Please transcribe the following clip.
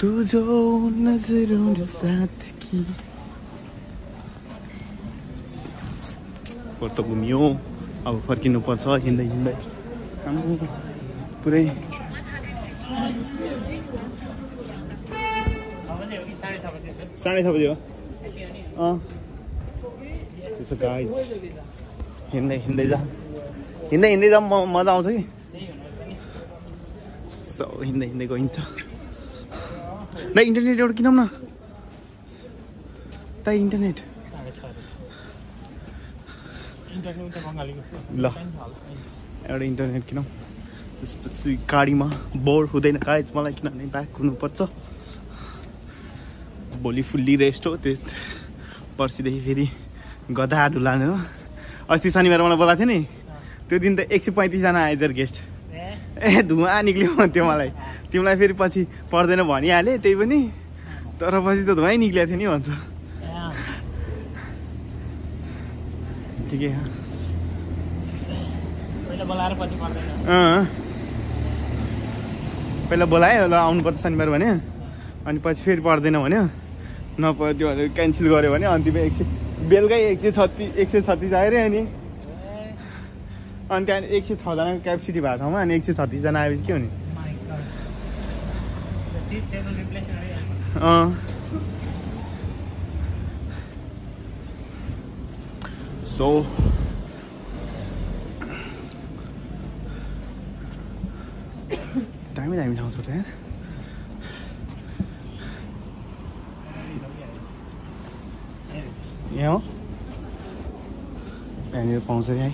तू जो नजरों के साथ की। पोर्त घुमियो। अब फर्किनु पर्छ हिँड्दै हिँड्दै। पुरै साढे छ बजी हो। अँ। गाइस हिँड्दै हिँड्दै जा। हिँड्दै हिँड्दै जा म मजा आउँछ कि? सो हिँड्दै हिँड्दै गइन्छ ल इन्टरनेट एउटा किनौँ न त इन्टरनेट ल एउटा इन्टरनेट किनौँ त्यसपछि गाडीमा बोर हुँदैन गाइज मलाई किनभने ब्याक हुनुपर्छ भोलि फुल्ली रेस्ट हो त्यस पर्सिदेखि फेरि गधा धुलान हो अस्ति शनिबार मलाई बोलाएको थियो नि त्यो दिन त एक सय पैँतिसजना आएछ गेस्ट ए धुवा निक्ल्यो भन्थ्यो मलाई तिमीलाई फेरि पछि पर्दैन भनिहालेँ त्यही पनि। तर पछि त धुवै निक्लिएको थियो नि भन्छ। ठिकै पहिला बोलायो ल आउनुपर्छ शनिबार भन्यो। अनि पछि फेरि पर्दैन भन्यो। भनेर क्यान्सल गऱ्यो भने अन्तिम एक सय बेलुकै एक सय छत्तिस एक सय छत्तिस आयो अरे अनि। अनि त्यहाँदेखि एक सय छजनाको क्यापेसिटी भएको ठाउँमा अनि एक सय छत्तिसजना आएपछि के हुने? सो दामी दामी ठाउँ छ त्यहाँ। यहाँ हो। यहाँनिर पाउँछ है।